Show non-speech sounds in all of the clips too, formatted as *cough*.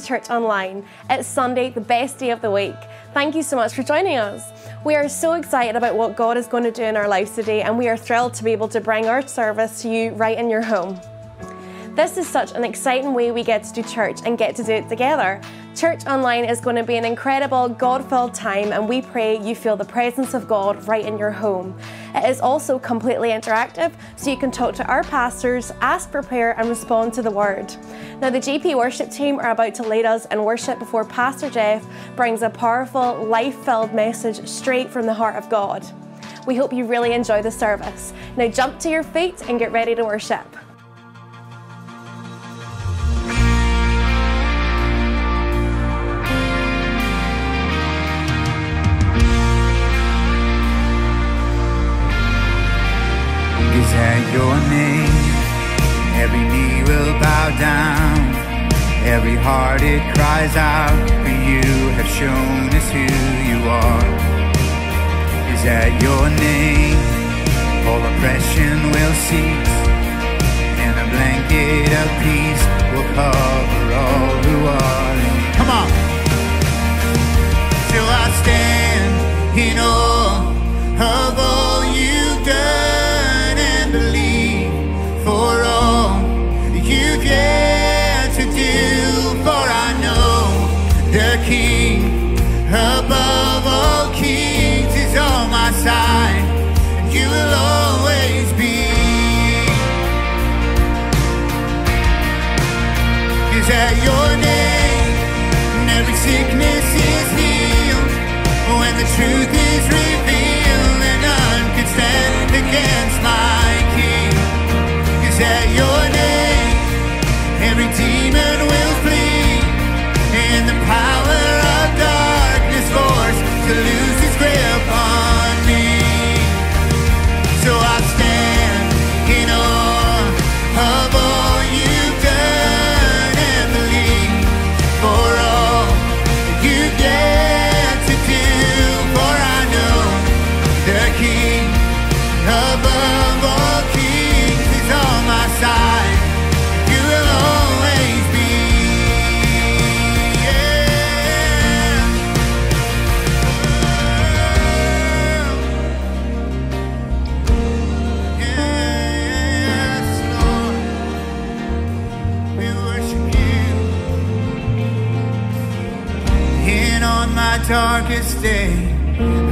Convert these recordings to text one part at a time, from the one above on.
to Church Online. It's Sunday, the best day of the week. Thank you so much for joining us. We are so excited about what God is going to do in our lives today, and we are thrilled to be able to bring our service to you right in your home. This is such an exciting way we get to do church and get to do it together. Church Online is going to be an incredible, God filled time, and we pray you feel the presence of God right in your home. It is also completely interactive, so you can talk to our pastors, ask for prayer, and respond to the word. Now, the GP worship team are about to lead us in worship before Pastor Jeff brings a powerful, life filled message straight from the heart of God. We hope you really enjoy the service. Now, jump to your feet and get ready to worship. Down. Every heart it cries out for you have shown us who you are. Is at your name all oppression will cease, and a blanket of peace will cover all who are in you. Come on. So I stand in awe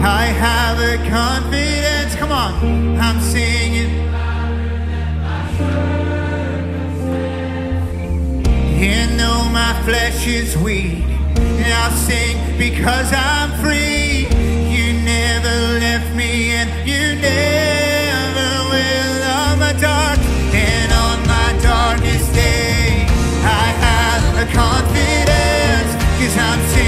I have a confidence. Come on, I'm singing. And though my flesh is weak, and I'll sing because I'm free. You never left me, and you never will. On my dark and on my darkest day, I have a confidence because I'm singing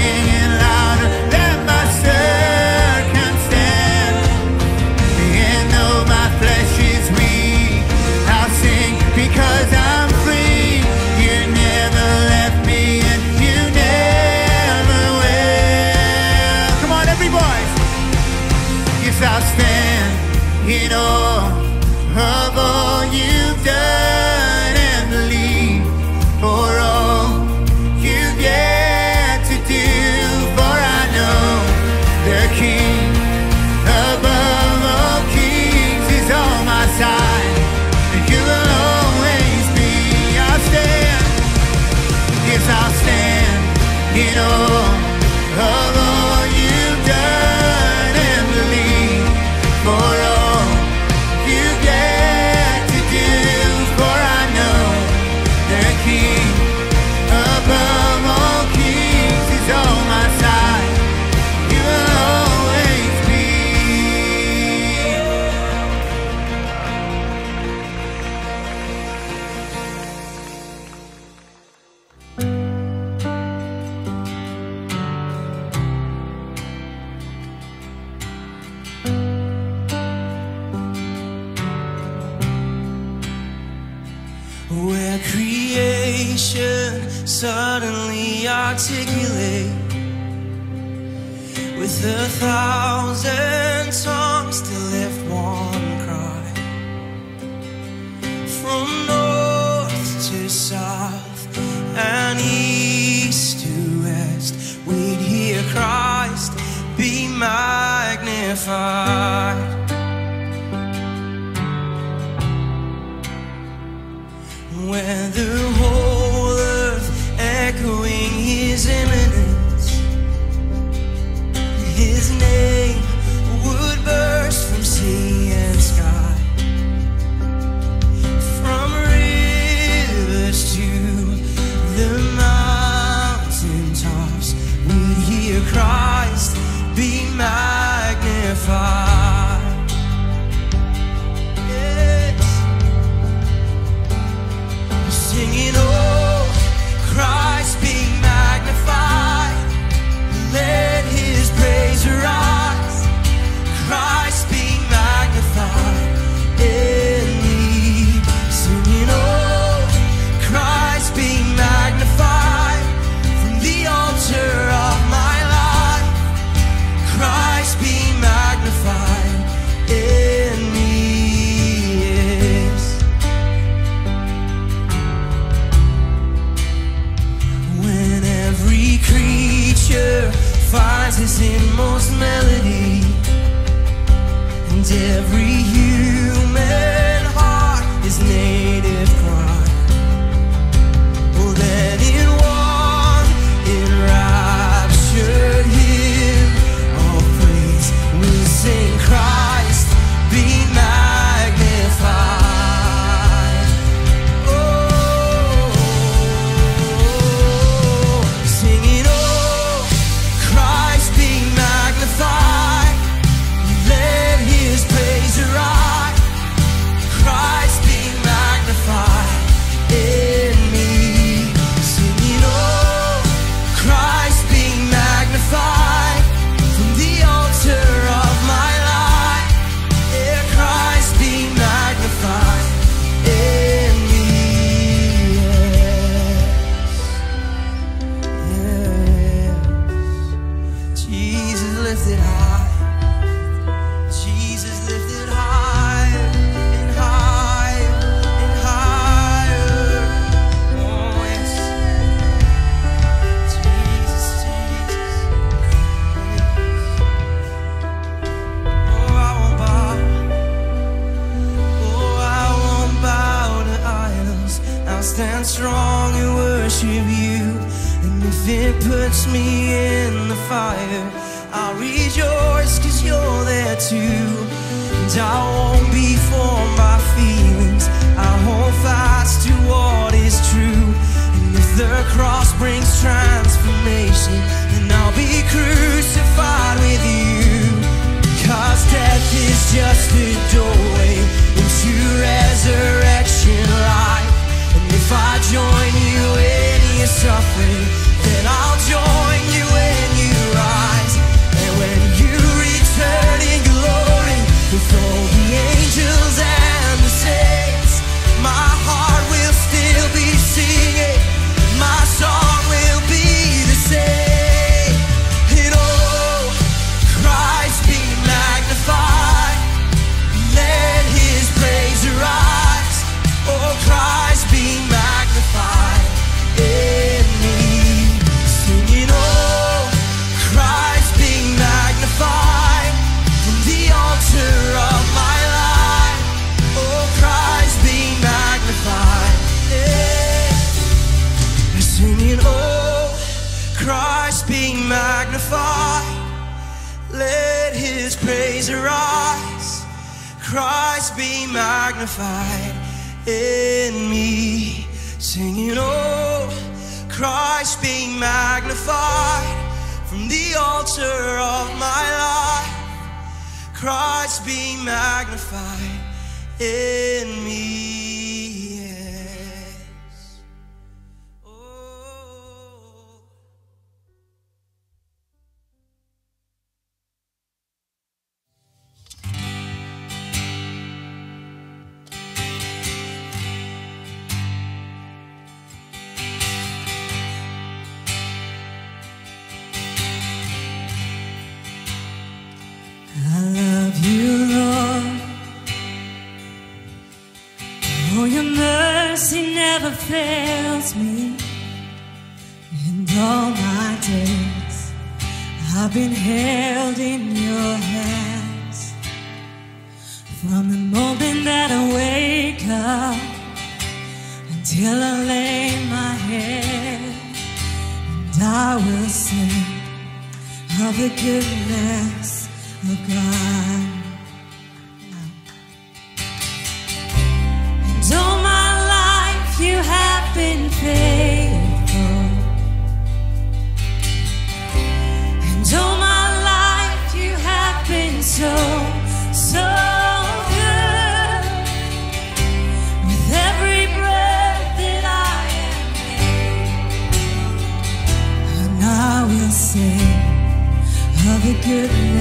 forgiveness.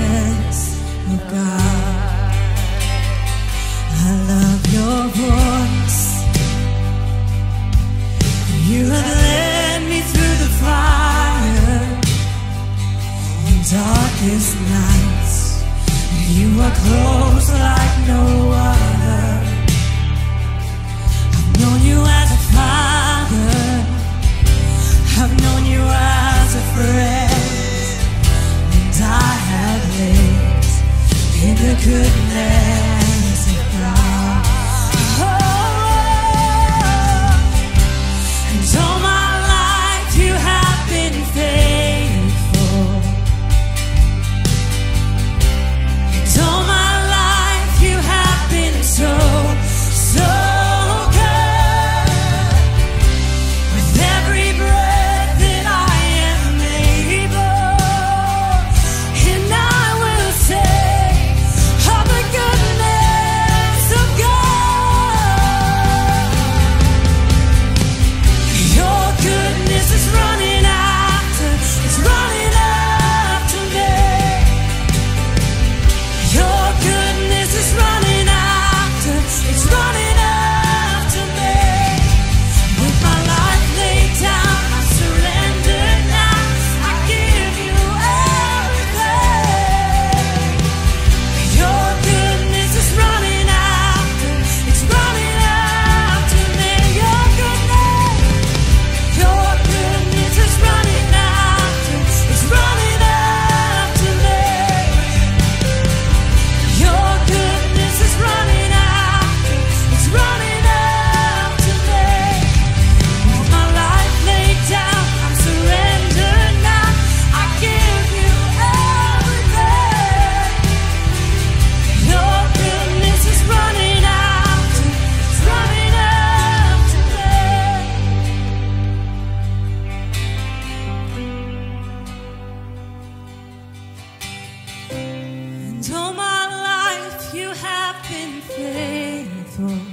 And all my life you have been faithful.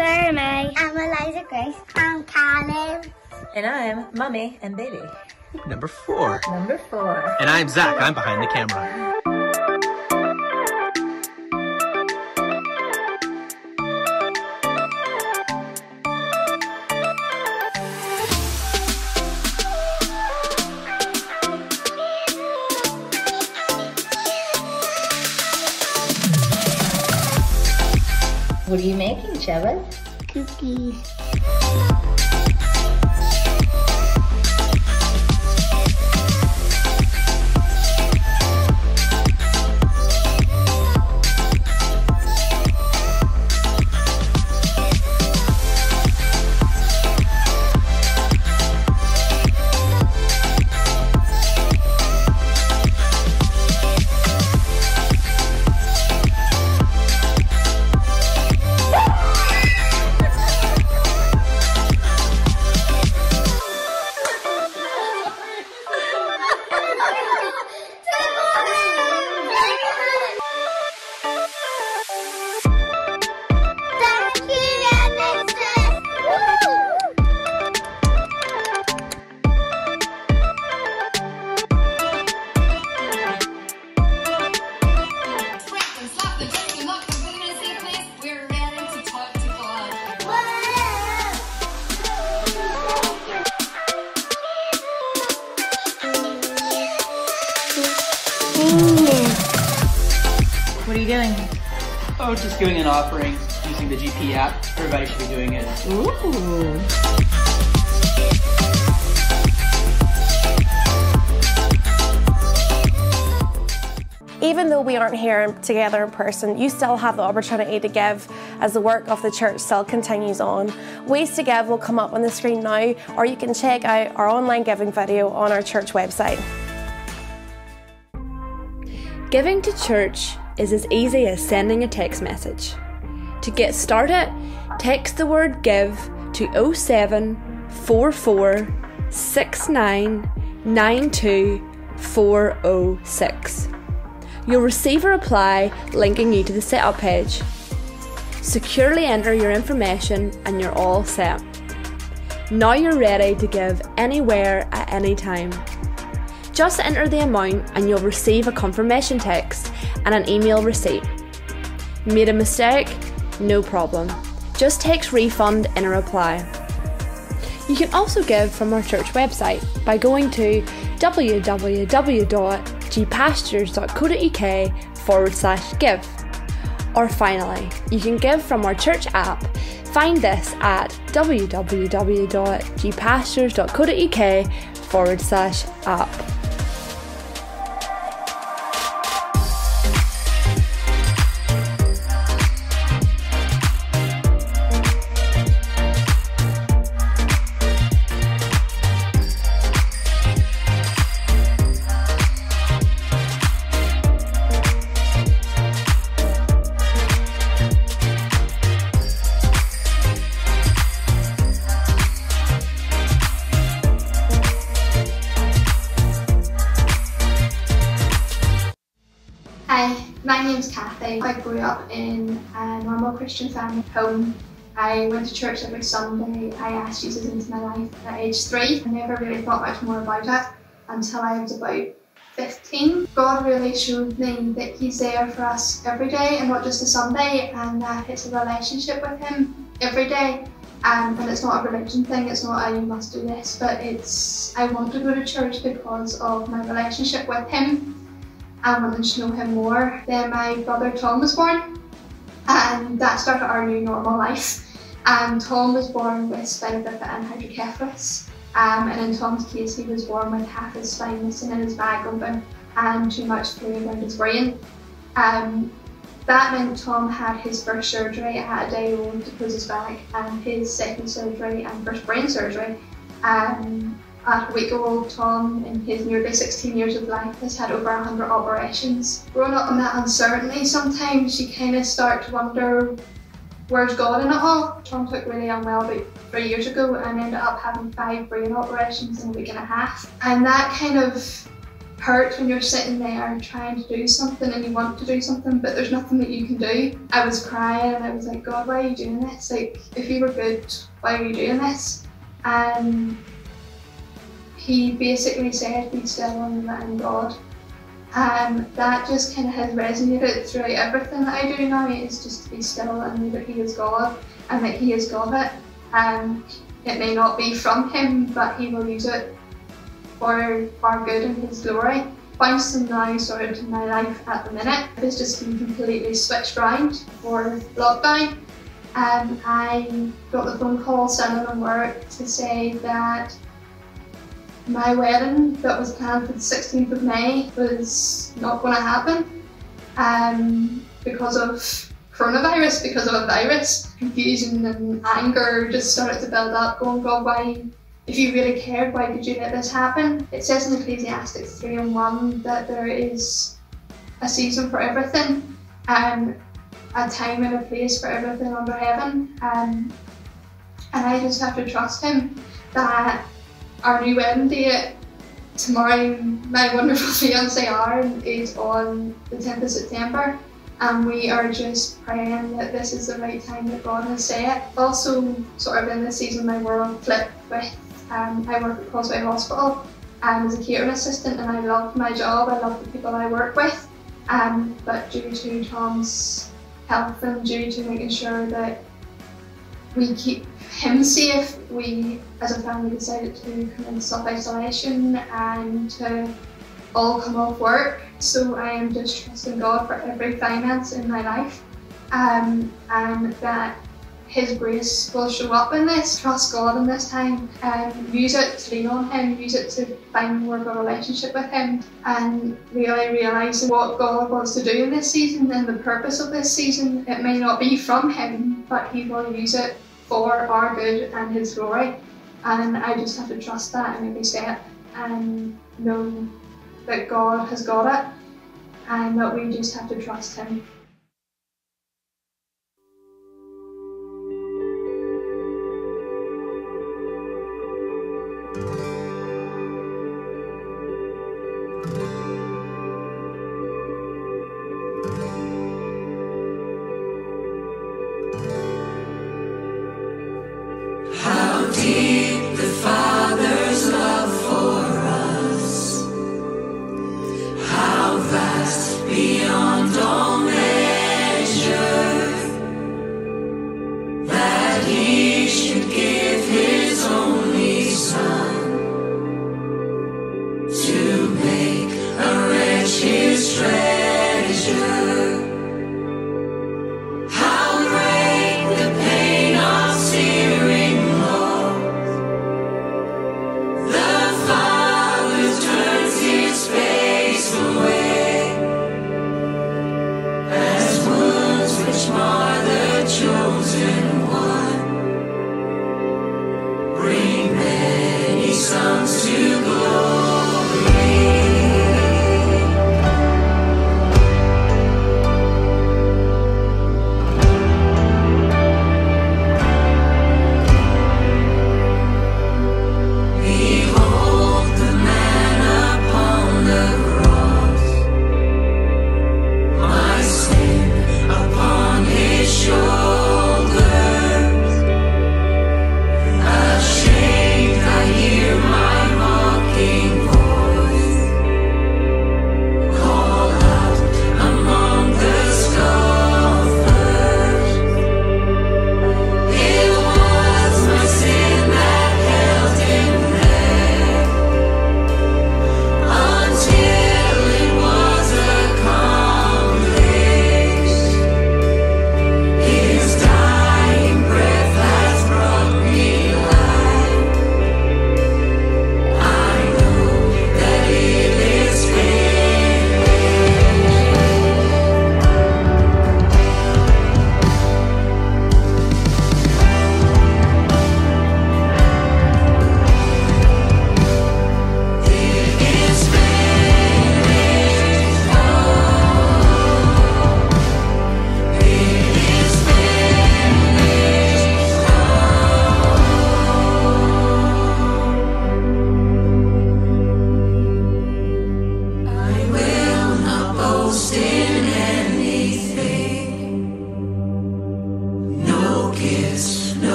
Sarah May. I'm Eliza Grace. I'm Callum. And I'm Mummy and Baby. Number four. Number four. And I'm Zach. I'm behind the camera. Chevin? Cookies. Aren't here together in person, you still have the opportunity to give as the work of the church still continues on. Ways to give will come up on the screen now, or you can check out our online giving video on our church website. Giving to church is as easy as sending a text message. To get started, text the word give to 0744 69 406. You'll receive a reply linking you to the setup page. Securely enter your information and you're all set. Now you're ready to give anywhere at any time. Just enter the amount and you'll receive a confirmation text and an email receipt. Made a mistake? No problem. Just text refund in a reply. You can also give from our church website by going to www.gpastures.co.uk forward slash give. Or finally, you can give from our church app. Find this at www.gpastures.co.uk forward slash app. Christian family home. I went to church every Sunday. I asked Jesus into my life at age three. I never really thought much more about it until I was about 15. God really showed me that He's there for us every day and not just a Sunday, and that it's a relationship with Him every day. Um, and it's not a religion thing, it's not a you must do this, but it's I want to go to church because of my relationship with Him and wanted to know him more. Then my brother Tom was born, and that started our new normal life. And Tom was born with spina bifida and hydrocephalus. Um, and in Tom's case, he was born with half his spine missing and his bag open and too much fluid in his brain. Um, that meant Tom had his first surgery at a day old to close his bag, and his second surgery and first brain surgery. Um, a week old, Tom, in his nearly 16 years of life, has had over 100 operations. Growing up in that uncertainty, sometimes you kind of start to wonder where's God in it all. Tom took really unwell about three years ago and ended up having five brain operations in a week and a half. And that kind of hurts when you're sitting there trying to do something and you want to do something, but there's nothing that you can do. I was crying and I was like, God, why are you doing this? Like, if you were good, why are you doing this? And he basically said, be still and let in God. And that just kind of has resonated throughout everything that I do now is just to be still and know that he is God and that he has got it. And it may not be from him, but he will use it for our good and his glory. Bouncing now sort of my life at the minute has just been completely switched round for lockdown. um, I got the phone call sending on work to say that my wedding that was planned for the 16th of May was not going to happen um, because of coronavirus, because of a virus. Confusion and anger just started to build up, going, God, why, if you really cared, why did you let this happen? It says in Ecclesiastes 3 and 1 that there is a season for everything and a time and a place for everything under heaven. Um, and I just have to trust Him that our new wedding date tomorrow, my wonderful *laughs* fiance Aaron is on the 10th of September and we are just praying that this is the right time that God has set. Also, sort of in this season, my world flipped with um, I work at Causeway Hospital um, as a catering assistant and I love my job, I love the people I work with. Um, but due to Tom's health and due to making sure that we keep him see if we as a family decided to come in self-isolation and to all come off work. So I am just trusting God for every finance in my life um, and that his grace will show up in this. Trust God in this time and use it to lean on him, use it to find more of a relationship with him and really realising what God wants to do in this season and the purpose of this season. It may not be from him, but he will use it for our good and his glory. And I just have to trust that in every step and know that God has got it and that we just have to trust him.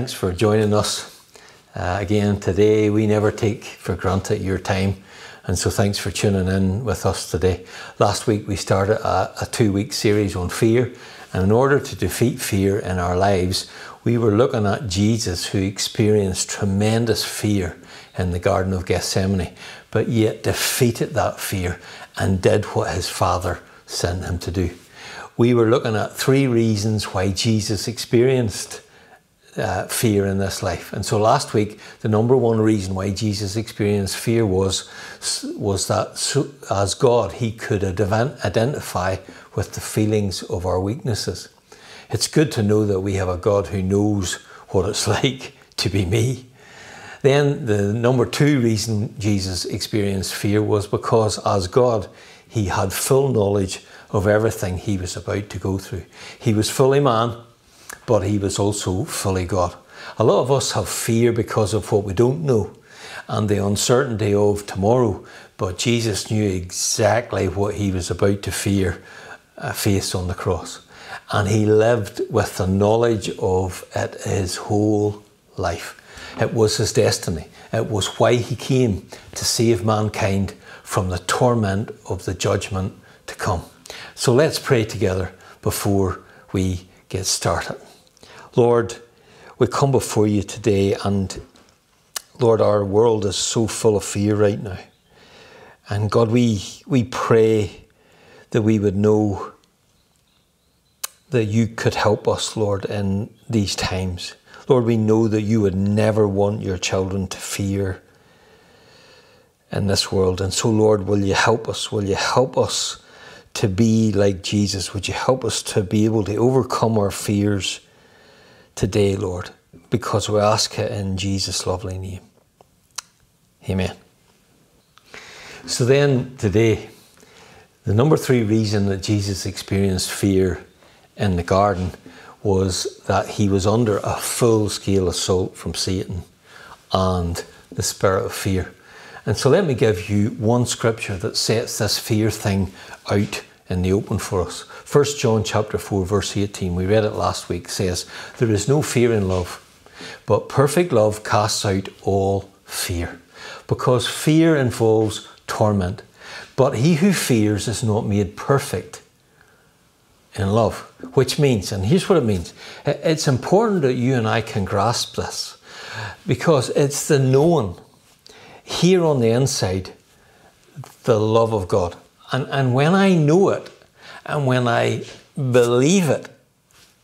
Thanks for joining us uh, again today. We never take for granted your time, and so thanks for tuning in with us today. Last week we started a, a two week series on fear, and in order to defeat fear in our lives, we were looking at Jesus who experienced tremendous fear in the Garden of Gethsemane, but yet defeated that fear and did what his Father sent him to do we were looking at three reasons why Jesus experienced uh, fear in this life. And so last week, the number one reason why Jesus experienced fear was, was that so, as God, he could identify with the feelings of our weaknesses. It's good to know that we have a God who knows what it's *laughs* like to be me. Then the number two reason Jesus experienced fear was because as God, he had full knowledge of everything he was about to go through. He was fully man, but he was also fully God. A lot of us have fear because of what we don't know and the uncertainty of tomorrow, but Jesus knew exactly what he was about to fear, uh, face on the cross. And he lived with the knowledge of it his whole life. It was his destiny. It was why he came to save mankind from the torment of the judgment to come. So let's pray together before we get started. Lord, we come before you today, and Lord, our world is so full of fear right now. And God, we, we pray that we would know that you could help us, Lord, in these times. Lord, we know that you would never want your children to fear in this world. And so, Lord, will you help us? Will you help us to be like Jesus. Would you help us to be able to overcome our fears today, Lord? Because we ask it in Jesus' lovely name. Amen. So then, today, the number three reason that Jesus experienced fear in the garden was that he was under a full scale assault from Satan and the spirit of fear. And so let me give you one scripture that sets this fear thing out in the open for us. 1 John chapter 4 verse 18, we read it last week, says, There is no fear in love, but perfect love casts out all fear. Because fear involves torment. But he who fears is not made perfect in love. Which means, and here's what it means it's important that you and I can grasp this because it's the knowing here on the inside the love of God. And, and when I know it and when I believe it,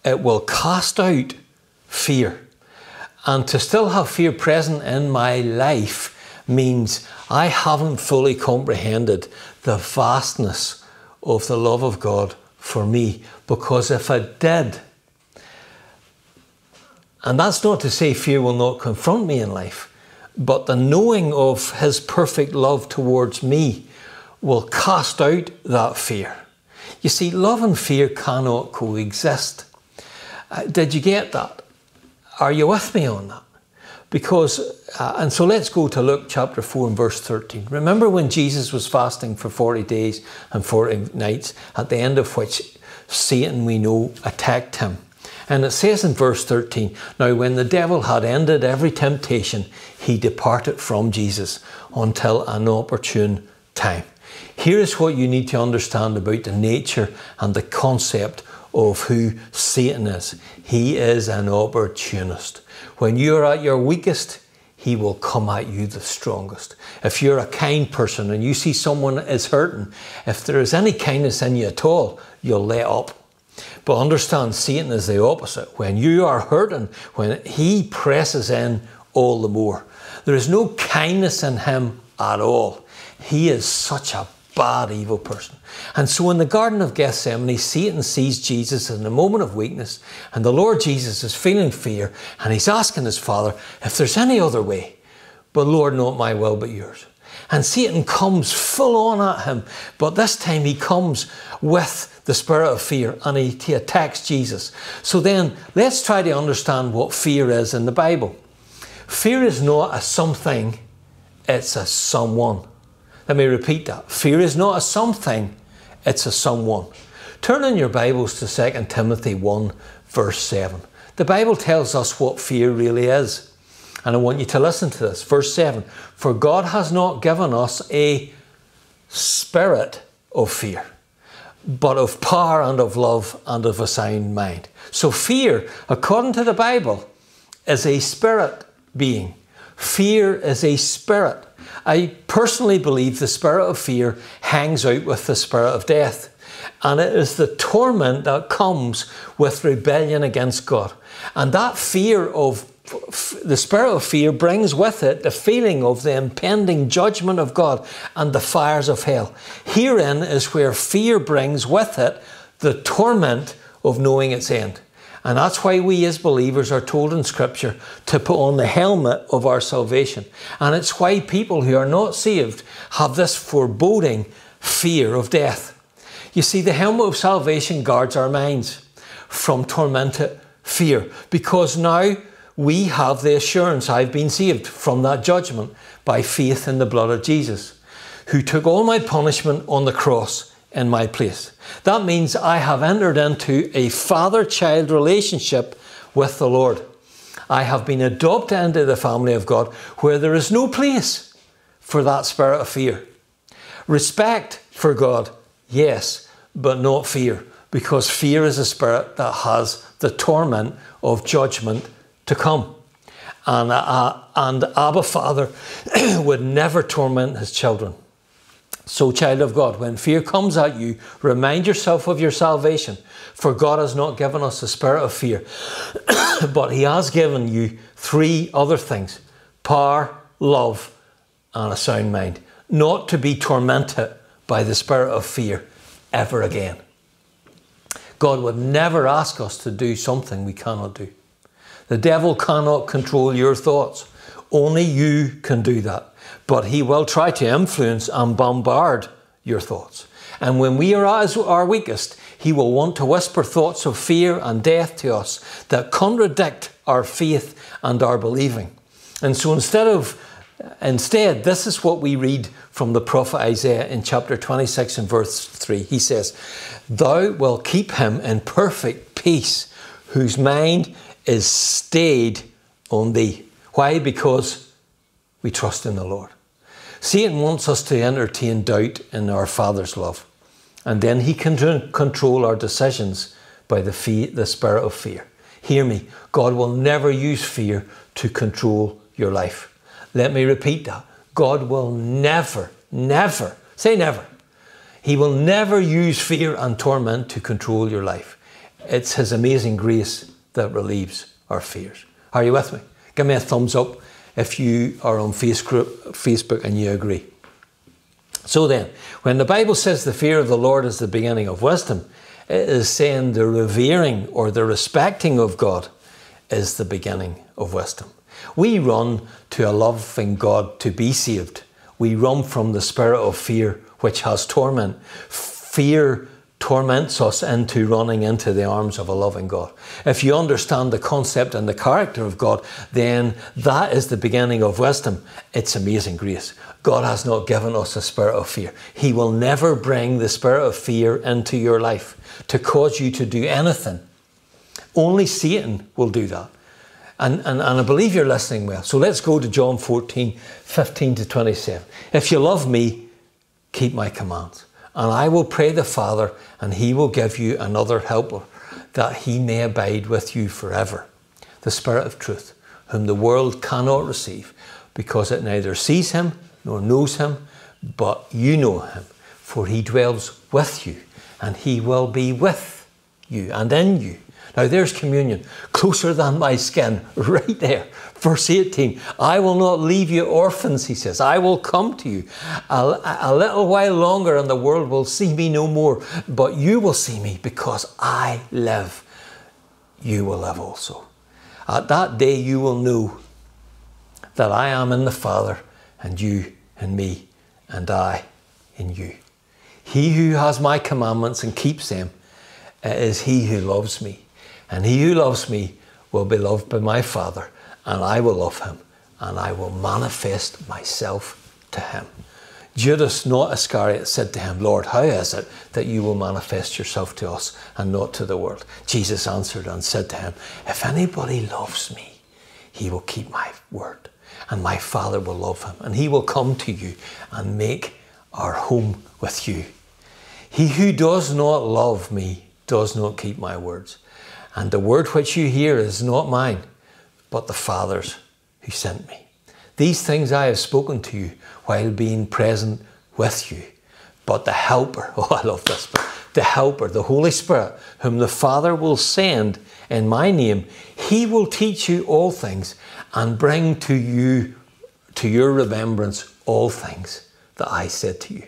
it will cast out fear. And to still have fear present in my life means I haven't fully comprehended the vastness of the love of God for me. Because if I did, and that's not to say fear will not confront me in life, but the knowing of His perfect love towards me will cast out that fear. You see, love and fear cannot coexist. Uh, did you get that? Are you with me on that? Because, uh, and so let's go to Luke chapter 4 and verse 13. Remember when Jesus was fasting for 40 days and 40 nights, at the end of which Satan, we know, attacked him. And it says in verse 13, Now when the devil had ended every temptation, he departed from Jesus until an opportune time. Here is what you need to understand about the nature and the concept of who Satan is. He is an opportunist. When you're at your weakest, he will come at you the strongest. If you're a kind person and you see someone is hurting, if there is any kindness in you at all, you'll let up. But understand, Satan is the opposite. When you are hurting, when he presses in all the more, there is no kindness in him at all. He is such a bad, evil person. And so in the Garden of Gethsemane, Satan sees Jesus in a moment of weakness, and the Lord Jesus is feeling fear, and he's asking his Father if there's any other way. But Lord, not my will, but yours. And Satan comes full on at him, but this time he comes with the spirit of fear and he, he attacks Jesus. So then, let's try to understand what fear is in the Bible. Fear is not a something, it's a someone. Let me repeat that. Fear is not a something, it's a someone. Turn in your Bibles to 2 Timothy 1, verse 7. The Bible tells us what fear really is. And I want you to listen to this. Verse 7 For God has not given us a spirit of fear, but of power and of love and of a sound mind. So, fear, according to the Bible, is a spirit being. Fear is a spirit. I personally believe the spirit of fear hangs out with the spirit of death. And it is the torment that comes with rebellion against God. And that fear of the spirit of fear brings with it the feeling of the impending judgment of God and the fires of hell. Herein is where fear brings with it the torment of knowing its end. And that's why we as believers are told in Scripture to put on the helmet of our salvation. And it's why people who are not saved have this foreboding fear of death. You see, the helmet of salvation guards our minds from tormented fear because now we have the assurance I've been saved from that judgment by faith in the blood of Jesus, who took all my punishment on the cross in my place. That means I have entered into a father child relationship with the Lord. I have been adopted into the family of God where there is no place for that spirit of fear. Respect for God, yes, but not fear, because fear is a spirit that has the torment of judgment to come. And, uh, and Abba Father *clears throat* would never torment his children. So, child of God, when fear comes at you, remind yourself of your salvation. For God has not given us the spirit of fear, *coughs* but He has given you three other things power, love, and a sound mind. Not to be tormented by the spirit of fear ever again. God would never ask us to do something we cannot do. The devil cannot control your thoughts. Only you can do that. But he will try to influence and bombard your thoughts. And when we are at our weakest, he will want to whisper thoughts of fear and death to us that contradict our faith and our believing. And so instead of Instead, this is what we read from the prophet Isaiah in chapter 26 and verse 3. He says, Thou wilt keep him in perfect peace, whose mind is stayed on thee. Why? Because we trust in the Lord. Satan wants us to entertain doubt in our Father's love, and then he can control our decisions by the, the spirit of fear. Hear me, God will never use fear to control your life. Let me repeat that. God will never, never, say never, He will never use fear and torment to control your life. It's His amazing grace that relieves our fears. Are you with me? Give me a thumbs up if you are on Facebook and you agree. So then, when the Bible says the fear of the Lord is the beginning of wisdom, it is saying the revering or the respecting of God is the beginning of wisdom. We run to a loving God to be saved. We run from the spirit of fear, which has torment. Fear torments us into running into the arms of a loving God. If you understand the concept and the character of God, then that is the beginning of wisdom. It's amazing grace. God has not given us a spirit of fear. He will never bring the spirit of fear into your life to cause you to do anything. Only Satan will do that. And, and, and I believe you're listening well. So let's go to John 14, 15 to 27. If you love me, keep my commands. And I will pray the Father, and he will give you another helper, that he may abide with you forever. The Spirit of truth, whom the world cannot receive, because it neither sees him nor knows him, but you know him, for he dwells with you, and he will be with you and in you. Now there's communion, closer than my skin, *laughs* right there. Verse 18 I will not leave you orphans, he says. I will come to you. A, a little while longer, and the world will see me no more, but you will see me because I live. You will live also. At that day, you will know that I am in the Father, and you in me, and I in you. He who has my commandments and keeps them is he who loves me. And he who loves me will be loved by my Father, and I will love him, and I will manifest myself to him. Judas, not Iscariot, said to him, Lord, how is it that you will manifest yourself to us and not to the world? Jesus answered and said to him, If anybody loves me, he will keep my word, and my Father will love him, and he will come to you and make our home with you. He who does not love me does not keep my words. And the word which you hear is not mine, but the Father's who sent me. These things I have spoken to you while being present with you. But the Helper, *laughs* oh, I love this, the Helper, the Holy Spirit, whom the Father will send in my name, he will teach you all things and bring to you, to your remembrance, all things that I said to you.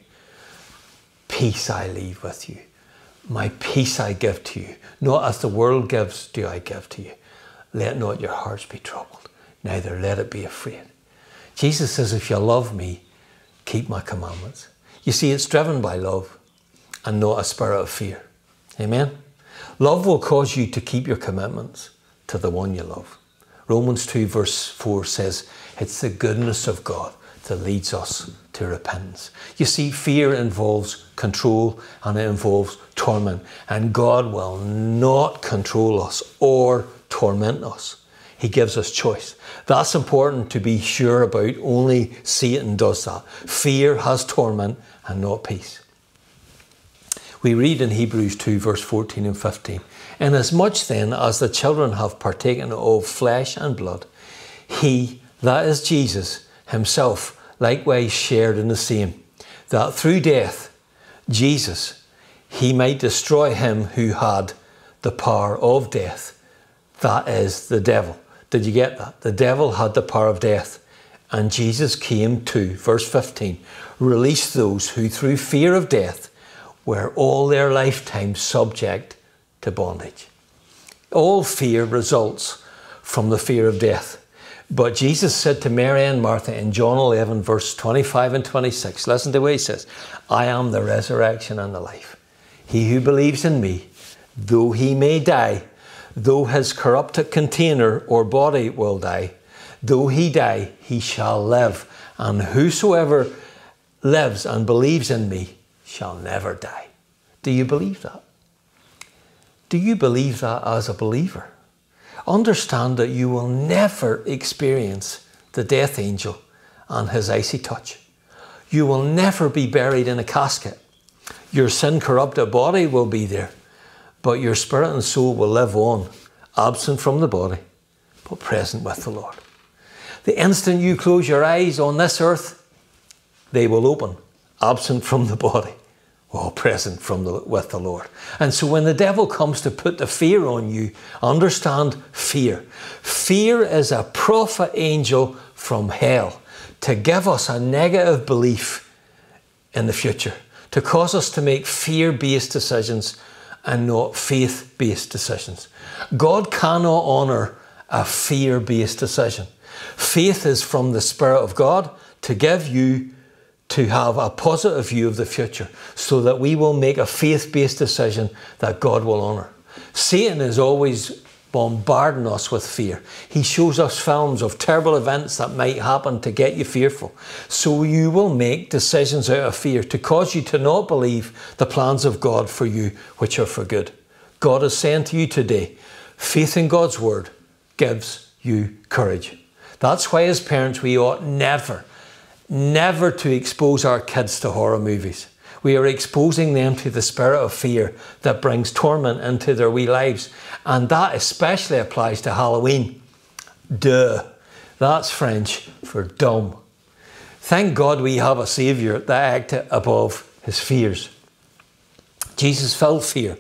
Peace I leave with you. My peace I give to you. Not as the world gives, do I give to you. Let not your hearts be troubled, neither let it be afraid. Jesus says, If you love me, keep my commandments. You see, it's driven by love and not a spirit of fear. Amen? Love will cause you to keep your commitments to the one you love. Romans 2, verse 4 says, It's the goodness of God that leads us to repentance. You see, fear involves control and it involves torment, and God will not control us or torment us. He gives us choice. That's important to be sure about. Only Satan does that. Fear has torment and not peace. We read in Hebrews 2, verse 14 and 15 Inasmuch then as the children have partaken of flesh and blood, he, that is Jesus, himself likewise shared in the same, that through death, Jesus, he might destroy him who had the power of death, that is the devil. Did you get that? The devil had the power of death, and Jesus came to, verse 15, release those who through fear of death were all their lifetime subject to bondage. All fear results from the fear of death. But Jesus said to Mary and Martha in John 11, verse 25 and 26, listen to what he says I am the resurrection and the life. He who believes in me, though he may die, though his corrupted container or body will die, though he die, he shall live. And whosoever lives and believes in me shall never die. Do you believe that? Do you believe that as a believer? Understand that you will never experience the death angel and his icy touch. You will never be buried in a casket. Your sin corrupted body will be there, but your spirit and soul will live on, absent from the body, but present with the Lord. The instant you close your eyes on this earth, they will open, absent from the body, all present from the, with the Lord. And so when the devil comes to put the fear on you, understand fear. Fear is a prophet angel from hell to give us a negative belief in the future, to cause us to make fear based decisions and not faith based decisions. God cannot honour a fear based decision. Faith is from the Spirit of God to give you to have a positive view of the future so that we will make a faith based decision that God will honour. Satan is always bombarding us with fear. He shows us films of terrible events that might happen to get you fearful. So you will make decisions out of fear to cause you to not believe the plans of God for you, which are for good. God is saying to you today, faith in God's word gives you courage. That's why, as parents, we ought never never to expose our kids to horror movies. We are exposing them to the spirit of fear that brings torment into their wee lives. And that especially applies to Halloween. Duh. That's French for dumb. Thank God we have a Saviour that acted above his fears. Jesus felt fear,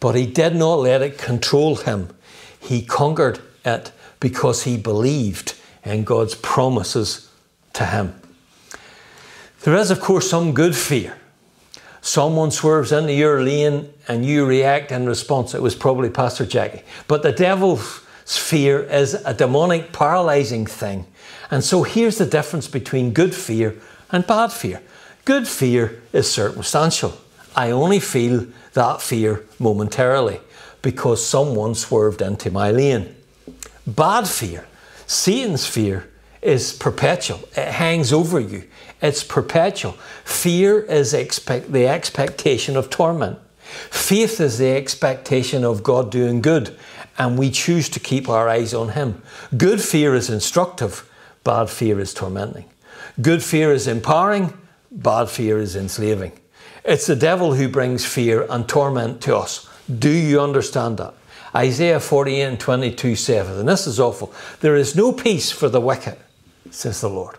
but he did not let it control him. He conquered it because he believed in God's promises to him. There is, of course, some good fear. Someone swerves into your lane and you react in response. It was probably Pastor Jackie. But the devil's fear is a demonic, paralyzing thing. And so here's the difference between good fear and bad fear. Good fear is circumstantial. I only feel that fear momentarily because someone swerved into my lane. Bad fear, Satan's fear, is perpetual. It hangs over you. It's perpetual. Fear is expect, the expectation of torment. Faith is the expectation of God doing good, and we choose to keep our eyes on Him. Good fear is instructive, bad fear is tormenting. Good fear is empowering, bad fear is enslaving. It's the devil who brings fear and torment to us. Do you understand that? Isaiah 48 and 22 7, and this is awful. There is no peace for the wicked, says the Lord.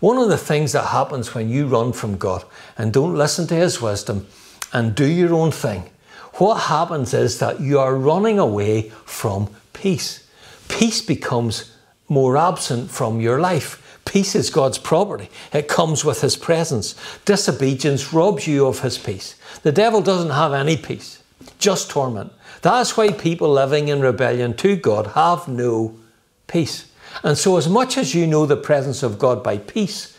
One of the things that happens when you run from God and don't listen to His wisdom and do your own thing, what happens is that you are running away from peace. Peace becomes more absent from your life. Peace is God's property. It comes with His presence. Disobedience robs you of His peace. The devil doesn't have any peace, just torment. That's why people living in rebellion to God have no peace. And so, as much as you know the presence of God by peace,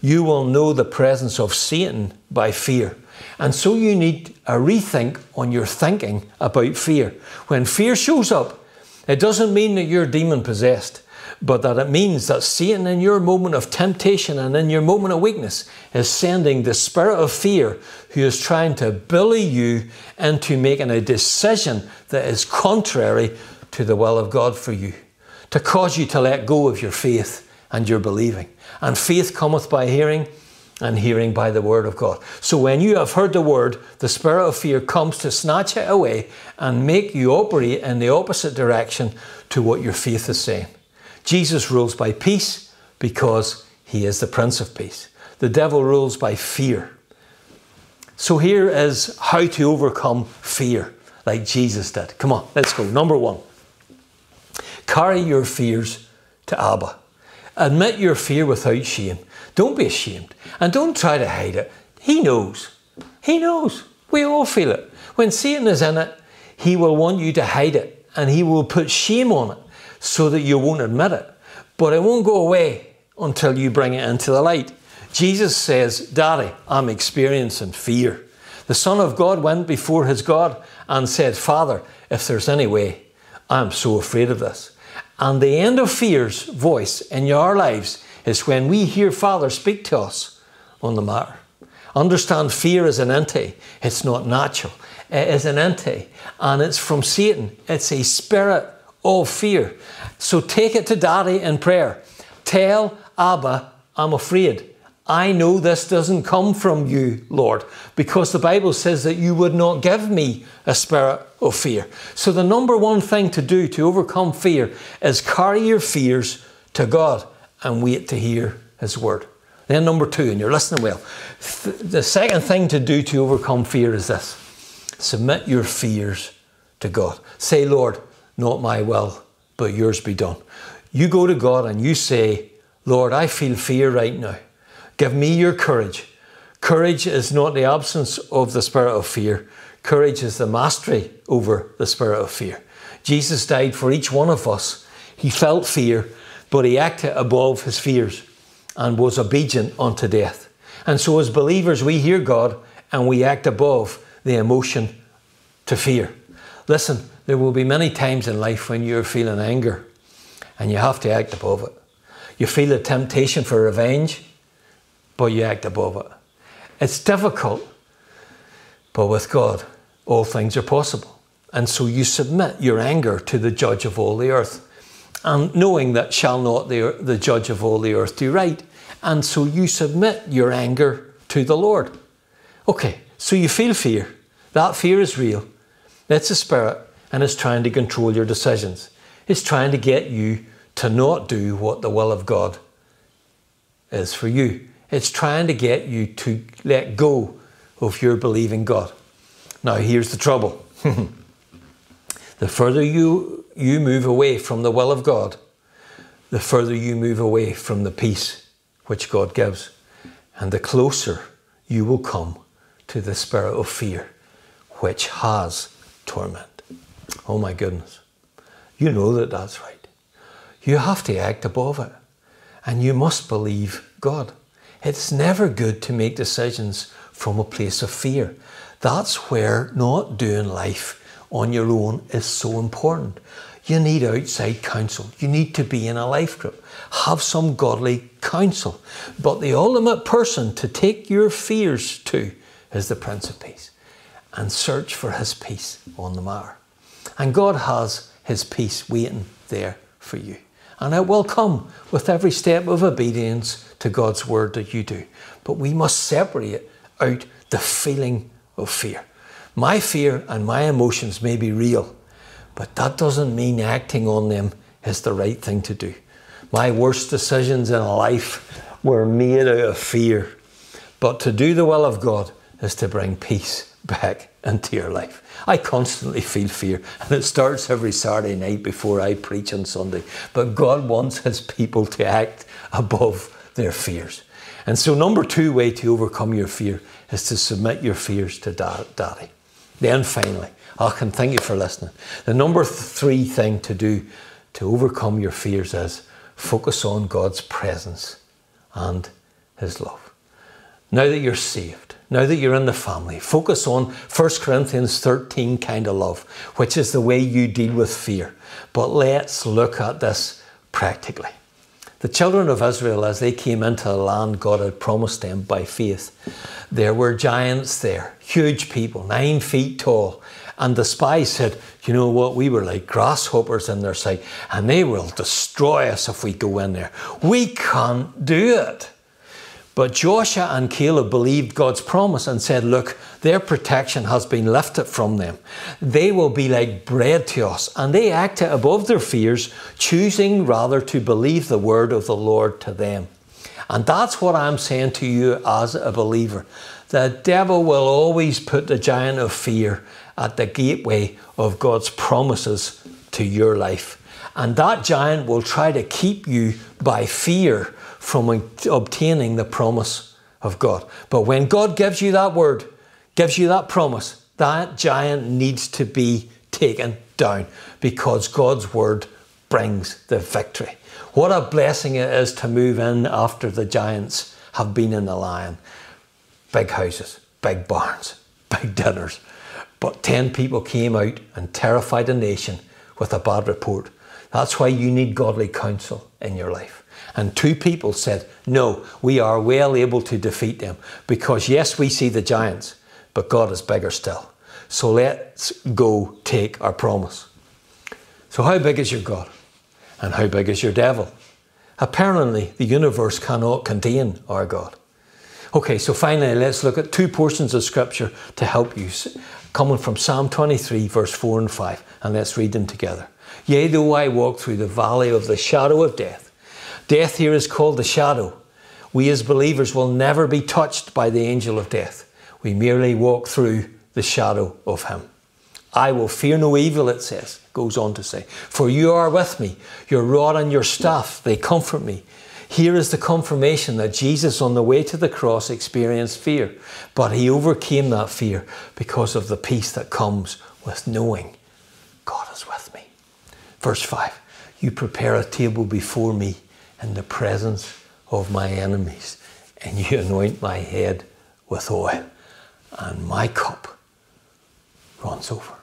you will know the presence of Satan by fear. And so, you need a rethink on your thinking about fear. When fear shows up, it doesn't mean that you're demon possessed, but that it means that Satan, in your moment of temptation and in your moment of weakness, is sending the spirit of fear who is trying to bully you into making a decision that is contrary to the will of God for you to cause you to let go of your faith and your believing. And faith cometh by hearing, and hearing by the word of God. So when you have heard the word, the spirit of fear comes to snatch it away and make you operate in the opposite direction to what your faith is saying. Jesus rules by peace because he is the Prince of Peace. The devil rules by fear. So here is how to overcome fear like Jesus did. Come on, let's go. Number one. Carry your fears to Abba. Admit your fear without shame. Don't be ashamed and don't try to hide it. He knows. He knows. We all feel it. When Satan is in it, he will want you to hide it and he will put shame on it so that you won't admit it. But it won't go away until you bring it into the light. Jesus says, Daddy, I'm experiencing fear. The Son of God went before his God and said, Father, if there's any way, I'm so afraid of this. And the end of fear's voice in our lives is when we hear Father speak to us on the matter. Understand fear is an entity, it's not natural. It is an entity, and it's from Satan. It's a spirit of fear. So take it to Daddy in prayer. Tell Abba, I'm afraid. I know this doesn't come from you, Lord, because the Bible says that you would not give me a spirit of fear. So, the number one thing to do to overcome fear is carry your fears to God and wait to hear His word. Then, number two, and you're listening well, th- the second thing to do to overcome fear is this submit your fears to God. Say, Lord, not my will, but yours be done. You go to God and you say, Lord, I feel fear right now. Give me your courage. Courage is not the absence of the spirit of fear. Courage is the mastery over the spirit of fear. Jesus died for each one of us. He felt fear, but he acted above his fears and was obedient unto death. And so, as believers, we hear God and we act above the emotion to fear. Listen, there will be many times in life when you're feeling anger and you have to act above it. You feel a temptation for revenge but you act above it. It's difficult, but with God, all things are possible. And so you submit your anger to the judge of all the earth, and knowing that shall not the, the judge of all the earth do right. And so you submit your anger to the Lord. Okay, so you feel fear. That fear is real. It's a spirit, and it's trying to control your decisions. It's trying to get you to not do what the will of God is for you. It's trying to get you to let go of your believing God. Now, here's the trouble *laughs* the further you, you move away from the will of God, the further you move away from the peace which God gives, and the closer you will come to the spirit of fear which has torment. Oh my goodness. You know that that's right. You have to act above it, and you must believe God. It's never good to make decisions from a place of fear. That's where not doing life on your own is so important. you need outside counsel. You need to be in a life group. Have some godly counsel. But the ultimate person to take your fears to is the Prince of Peace and search for his peace on the matter. And God has his peace waiting there for you. And it will come with every step of obedience to God's word that you do. But we must separate out the feeling of fear. My fear and my emotions may be real, but that doesn't mean acting on them is the right thing to do. My worst decisions in life were made out of fear. But to do the will of God is to bring peace back into your life. I constantly feel fear, and it starts every Saturday night before I preach on Sunday. But God wants His people to act above their fears. And so, number two way to overcome your fear is to submit your fears to Daddy. Then, finally, I can thank you for listening. The number three thing to do to overcome your fears is focus on God's presence and His love. Now that you're saved, now that you're in the family, focus on 1 Corinthians 13 kind of love, which is the way you deal with fear. But let's look at this practically. The children of Israel, as they came into the land God had promised them by faith, there were giants there, huge people, nine feet tall. And the spies said, You know what? We were like grasshoppers in their sight, and they will destroy us if we go in there. We can't do it. But Joshua and Caleb believed God's promise and said, Look, their protection has been lifted from them. They will be like bread to us. And they acted above their fears, choosing rather to believe the word of the Lord to them. And that's what I'm saying to you as a believer. The devil will always put the giant of fear at the gateway of God's promises to your life. And that giant will try to keep you by fear from obtaining the promise of God. But when God gives you that word, gives you that promise, that giant needs to be taken down because God's word brings the victory. What a blessing it is to move in after the giants have been in the lion. Big houses, big barns, *laughs* big dinners. But 10 people came out and terrified a nation with a bad report. That's why you need godly counsel in your life. And two people said, No, we are well able to defeat them because, yes, we see the giants, but God is bigger still. So let's go take our promise. So, how big is your God? And how big is your devil? Apparently, the universe cannot contain our God. Okay, so finally, let's look at two portions of Scripture to help you, coming from Psalm 23, verse 4 and 5, and let's read them together. Yea, though I walk through the valley of the shadow of death, death here is called the shadow. We as believers will never be touched by the angel of death. We merely walk through the shadow of him. I will fear no evil, it says, goes on to say, for you are with me. Your rod and your staff, they comfort me. Here is the confirmation that Jesus, on the way to the cross, experienced fear, but he overcame that fear because of the peace that comes with knowing God is with me. Verse 5 You prepare a table before me in the presence of my enemies, and you *laughs* anoint my head with oil, and my cup runs over.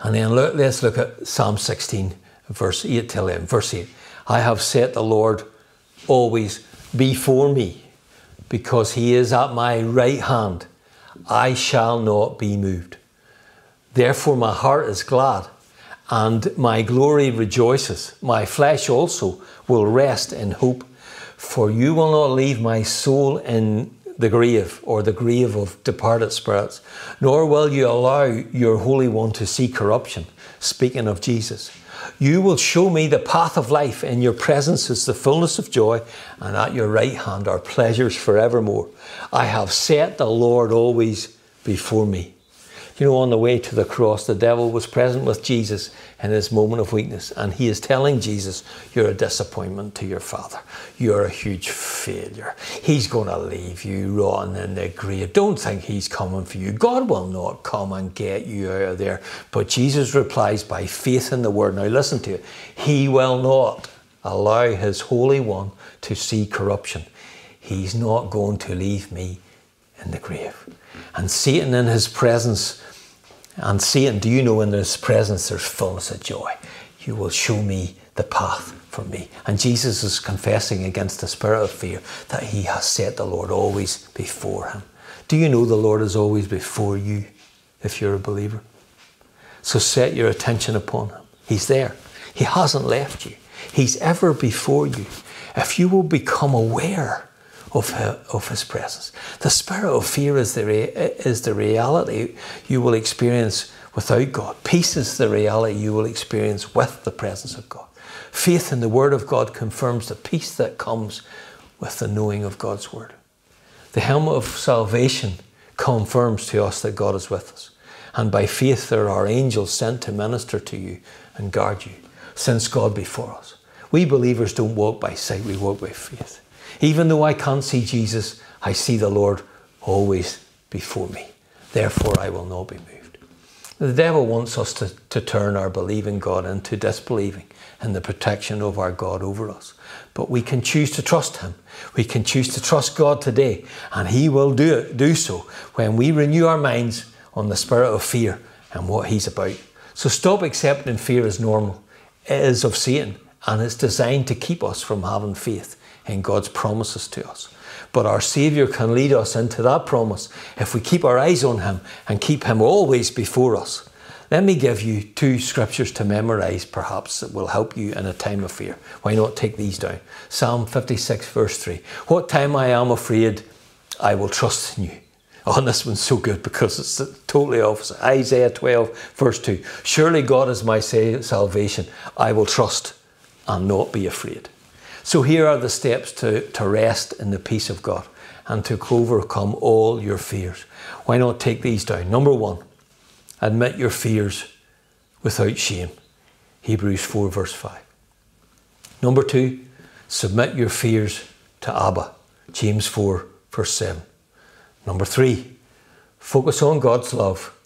And then look, let's look at Psalm 16, verse 8 to 11. Verse 8 I have set the Lord always before me, because he is at my right hand. I shall not be moved. Therefore, my heart is glad and my glory rejoices. My flesh also will rest in hope, for you will not leave my soul in the grave or the grave of departed spirits, nor will you allow your Holy One to see corruption. Speaking of Jesus, you will show me the path of life. In your presence is the fullness of joy, and at your right hand are pleasures forevermore. I have set the Lord always before me. You know, on the way to the cross, the devil was present with Jesus in his moment of weakness, and he is telling Jesus, You're a disappointment to your father. You're a huge failure. He's going to leave you rotten in the grave. Don't think he's coming for you. God will not come and get you out of there. But Jesus replies by faith in the word. Now, listen to it. He will not allow his Holy One to see corruption. He's not going to leave me in the grave. And Satan, in his presence, And Satan, do you know in his presence there's fullness of joy? You will show me the path for me. And Jesus is confessing against the spirit of fear that he has set the Lord always before him. Do you know the Lord is always before you if you're a believer? So set your attention upon him. He's there. He hasn't left you. He's ever before you. If you will become aware of, of His presence, the spirit of fear is the, is the reality you will experience without God. Peace is the reality you will experience with the presence of God. Faith in the Word of God confirms the peace that comes with the knowing of God's Word. The helmet of salvation confirms to us that God is with us. And by faith, there are angels sent to minister to you and guard you, since God before us. We believers don't walk by sight, we walk by faith. Even though I can't see Jesus, I see the Lord always before me. Therefore, I will not be moved. The devil wants us to, to turn our believing God into disbelieving in the protection of our God over us. But we can choose to trust Him. We can choose to trust God today, and He will do it, do so when we renew our minds on the spirit of fear and what He's about. So stop accepting fear as normal. It is of Satan, and it's designed to keep us from having faith in God's promises to us. But our Saviour can lead us into that promise if we keep our eyes on Him and keep Him always before us. Let me give you two scriptures to memorize, perhaps, that will help you in a time of fear. Why not take these down? Psalm 56, verse 3. What time I am afraid, I will trust in you. Oh, this one's so good because it's totally opposite. Isaiah 12, verse 2. Surely God is my salvation. I will trust and not be afraid. So here are the steps to, to rest in the peace of God and to overcome all your fears. Why not take these down? Number one, admit your fears without shame. Hebrews 4, verse 5. Number two, submit your fears to Abba. James 4, verse 7. Number three, focus on God's love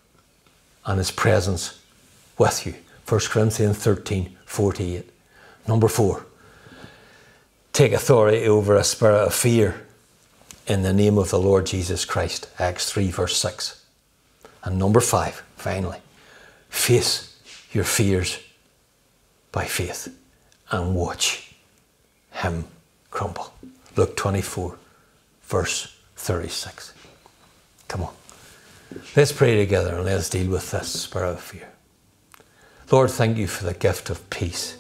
and His presence with you. 1 Corinthians 13, 48. Number four, take authority over a spirit of fear in the name of the Lord Jesus Christ. Acts 3, verse 6. And number five, finally, face your fears by faith and watch Him crumble. Luke 24, verse 36. Come on. Let's pray together and let's deal with this spirit of fear. Lord, thank you for the gift of peace.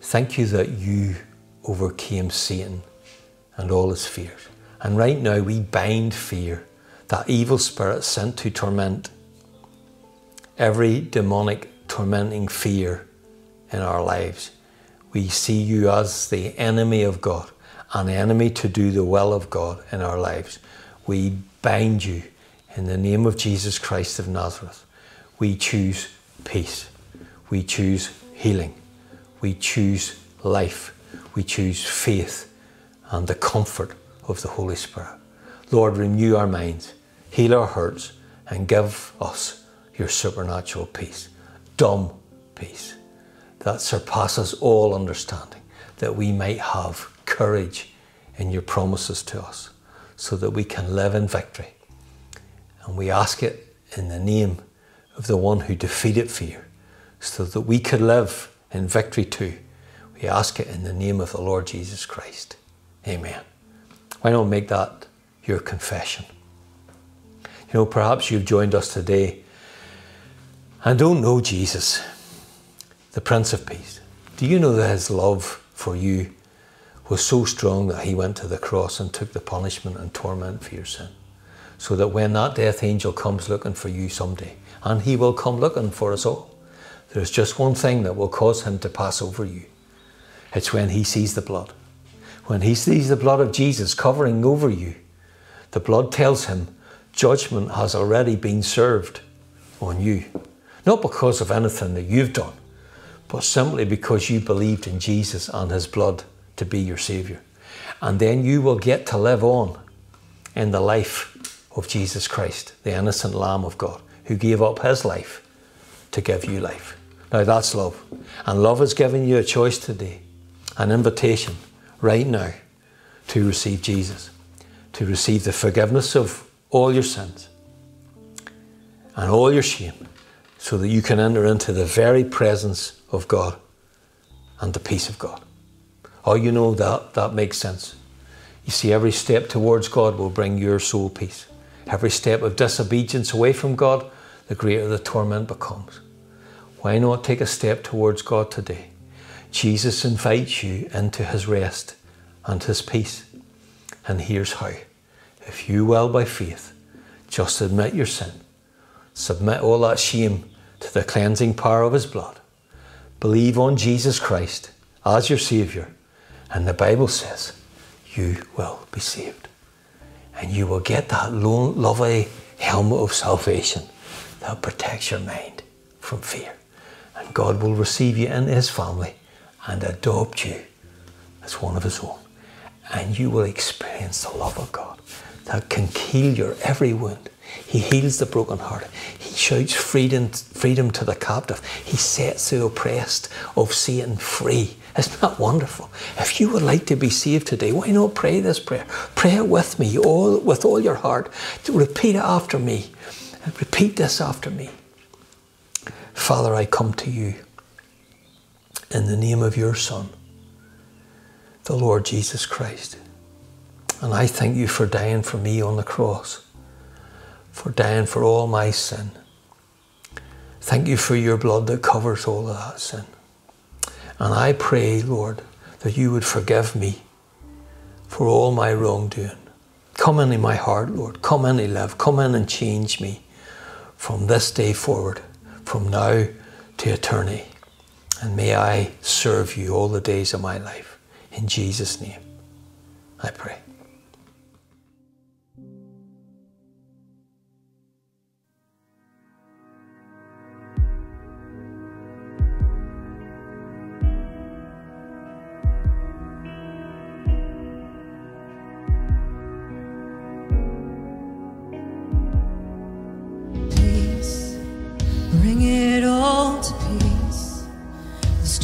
Thank you that you overcame Satan and all his fears. And right now we bind fear, that evil spirit sent to torment. Every demonic tormenting fear in our lives. We see you as the enemy of God, an enemy to do the will of God in our lives. We bind you in the name of Jesus Christ of Nazareth. We choose peace. We choose healing. We choose life. We choose faith and the comfort of the Holy Spirit. Lord, renew our minds, heal our hurts, and give us your supernatural peace, dumb peace that surpasses all understanding, that we might have courage in your promises to us, so that we can live in victory. And we ask it in the name of the one who defeated fear, so that we could live in victory too. We ask it in the name of the Lord Jesus Christ. Amen. Why not make that your confession? You know, perhaps you've joined us today and don't know Jesus, the Prince of Peace. Do you know that his love for you was so strong that he went to the cross and took the punishment and torment for your sin? So that when that death angel comes looking for you someday, and he will come looking for us all, there's just one thing that will cause him to pass over you. It's when he sees the blood. When he sees the blood of Jesus covering over you, the blood tells him judgment has already been served on you. Not because of anything that you've done, but simply because you believed in Jesus and his blood to be your Saviour. And then you will get to live on in the life of Jesus Christ, the innocent Lamb of God, who gave up his life to give you life. Now that's love. And love has given you a choice today, an invitation right now to receive Jesus, to receive the forgiveness of all your sins and all your shame so that you can enter into the very presence of God and the peace of God. Oh, you know that that makes sense. You see, every step towards God will bring your soul peace. Every step of disobedience away from God, the greater the torment becomes. Why not take a step towards God today? Jesus invites you into his rest and his peace. And here's how. If you will, by faith, just admit your sin, submit all that shame to the cleansing power of his blood, believe on Jesus Christ as your Saviour, and the Bible says you will be saved. And you will get that lovely helmet of salvation that protects your mind from fear. And God will receive you into his family and adopt you as one of his own. And you will experience the love of God that can heal your every wound. He heals the broken heart. He shouts freedom, freedom to the captive. He sets the oppressed of Satan free. Isn't that wonderful? If you would like to be saved today, why not pray this prayer? Pray it with me, all with all your heart. Repeat it after me. Repeat this after me. Father, I come to you in the name of your Son, the Lord Jesus Christ. And I thank you for dying for me on the cross, for dying for all my sin. Thank you for your blood that covers all of that sin. And I pray, Lord, that you would forgive me for all my wrongdoing. Come into my heart, Lord. Come in and live. Come in and change me from this day forward, from now to eternity. And may I serve you all the days of my life. In Jesus' name, I pray.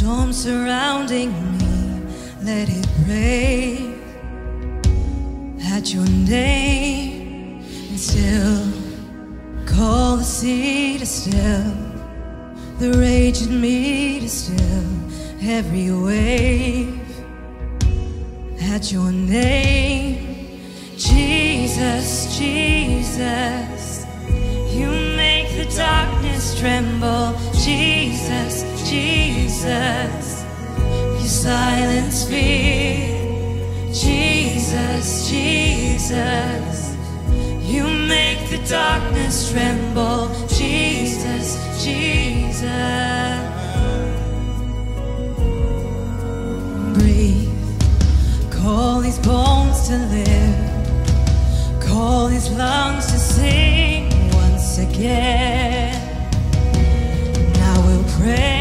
Storm surrounding me, let it break at your name and still call the sea to still, the rage in me to still every wave at your name. Jesus, Jesus, you make the darkness tremble. Jesus, Jesus, you silence fear. Jesus, Jesus, you make the darkness tremble. Jesus, Jesus. Breathe, call these bones to live. Call these lungs to sing once again. Now we'll praise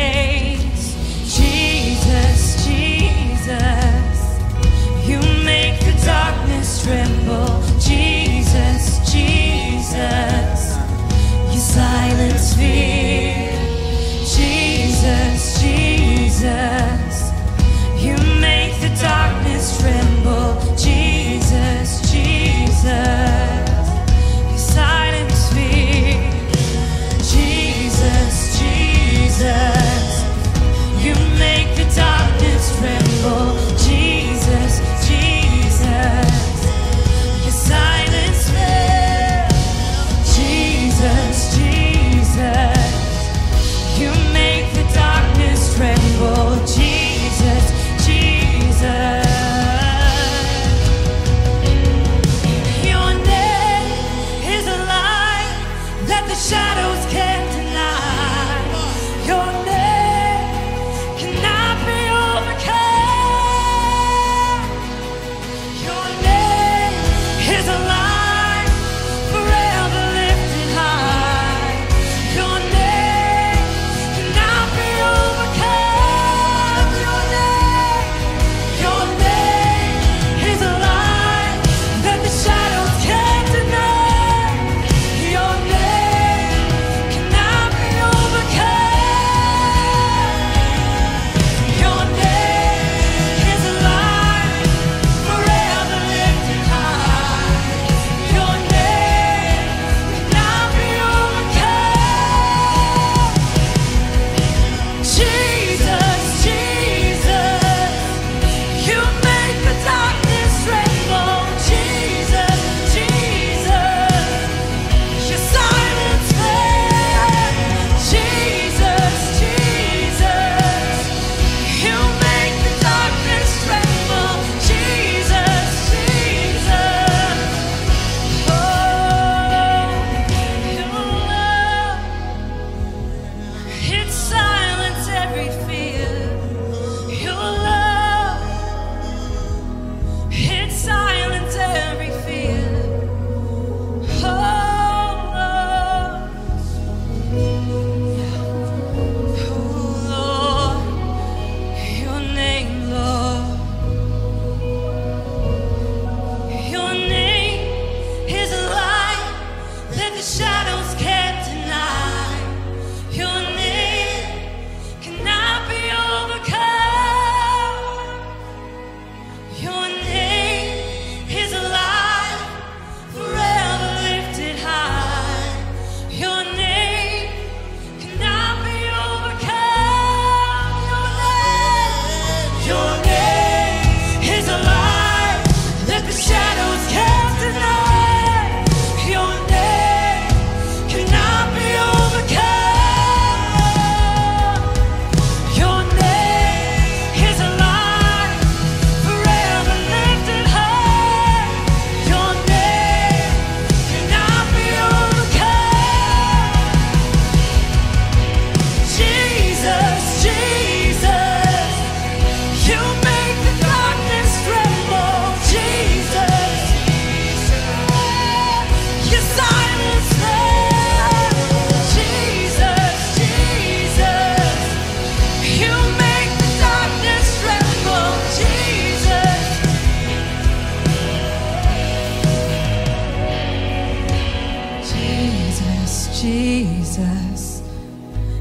Jesus,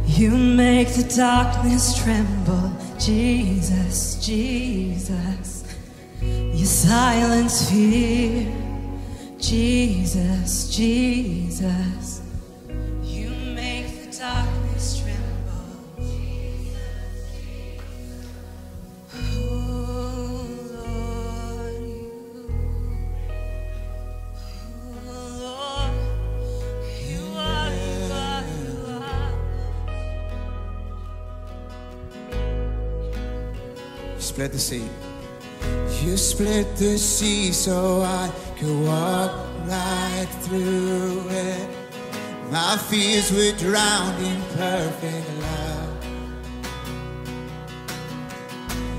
you make the darkness tremble. Jesus, Jesus, you silence fear. Jesus, Jesus, split the sea. You split the sea so I could walk right through it. My fears were drowned in perfect love.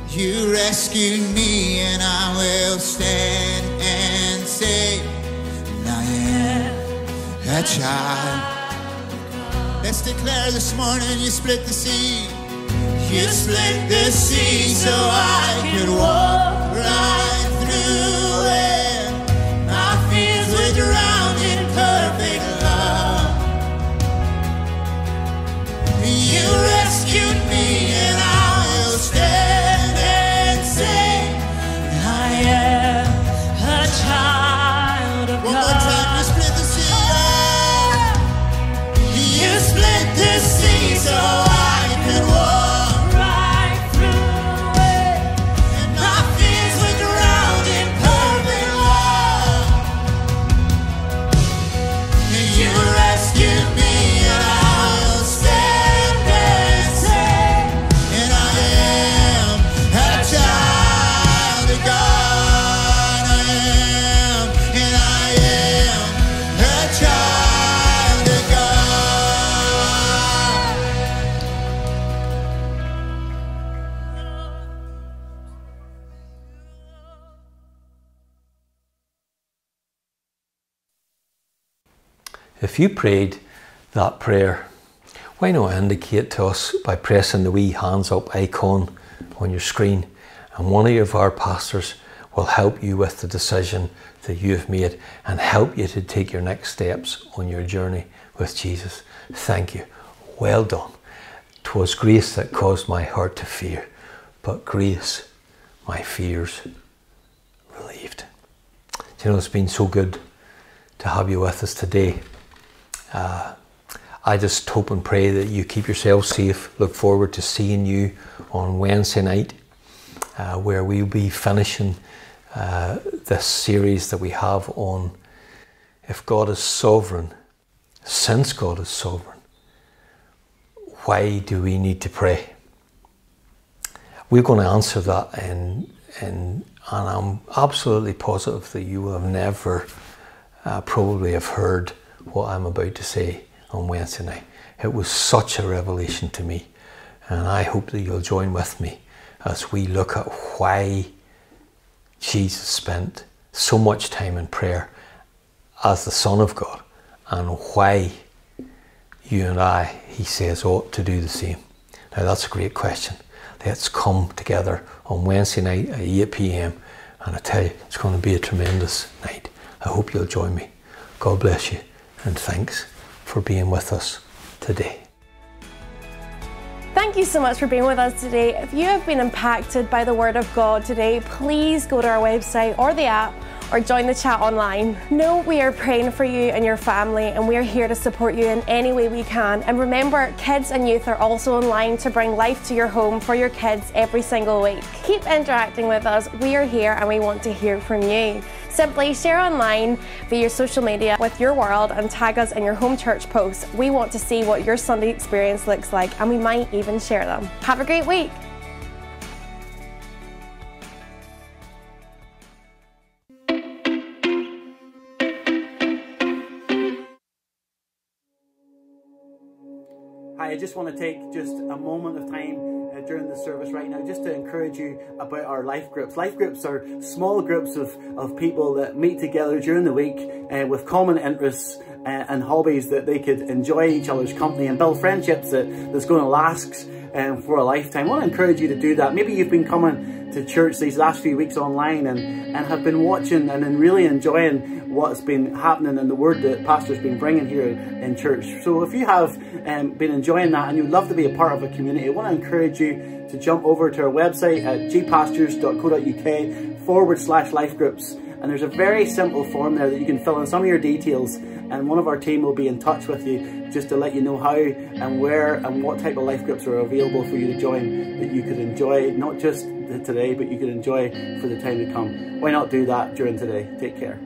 You rescued me, and I will stand and say, I am a child. Let's declare this morning you split the sea. You split the sea so I could walk right through it. My fears were drowned in perfect love. You rescued me, and I will stand and say, I am a child of God. If you prayed that prayer, why not indicate to us by pressing the wee hands up icon on your screen and one of our pastors will help you with the decision that you have made and help you to take your next steps on your journey with Jesus. Thank you. Well done. 'Twas grace that caused my heart to fear, but grace my fears relieved. You know it's been so good to have you with us today. Uh, I just hope and pray that you keep yourself safe. Look forward to seeing you on Wednesday night, uh, where we'll be finishing uh, this series that we have on if God is sovereign, since God is sovereign, why do we need to pray? We're going to answer that, in, in, and I'm absolutely positive that you have never uh, probably have heard what I'm about to say on Wednesday night. It was such a revelation to me, and I hope that you'll join with me as we look at why Jesus spent so much time in prayer as the Son of God and why you and I, he says, ought to do the same. Now, that's a great question. Let's come together on Wednesday night at 8 pm, and I tell you, it's going to be a tremendous night. I hope you'll join me. God bless you, and thanks for being with us today. Thank you so much for being with us today. If you have been impacted by the Word of God today, please go to our website or the app or join the chat online. Know we are praying for you and your family, and we are here to support you in any way we can. And remember, kids and youth are also online to bring life to your home for your kids every single week. Keep interacting with us. We are here and we want to hear from you. Simply share online via your social media with your world and tag us in your home church posts. We want to see what your Sunday experience looks like, and we might even share them. Have a great week. I just want to take just a moment of time uh, during the service right now just to encourage you about our life groups. Life groups are small groups of, of people that meet together during the week uh, with common interests uh, and hobbies that they could enjoy each other's company and build friendships that, that's going to last um, for a lifetime. I want to encourage you to do that. Maybe you've been coming to church these last few weeks online and, and have been watching and really enjoying what's been happening and the word that Pastor's been bringing here in church. So if you have um, been enjoying that and you'd love to be a part of a community, I want to encourage you to jump over to our website at gpastures.co.uk forward slash life groups. And there's a very simple form there that you can fill in some of your details and one of our team will be in touch with you just to let you know how and where and what type of life groups are available for you to join that you could enjoy not just today but you could enjoy for the time to come. Why not do that during today? Take care.